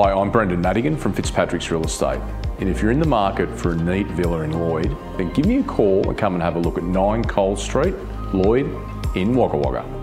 Hi, I'm Brendan Madigan from Fitzpatrick's Real Estate. And if you're in the market for a neat villa in Lloyd, then give me a call and come and have a look at 9 Coles Street, Lloyd, in Wagga Wagga.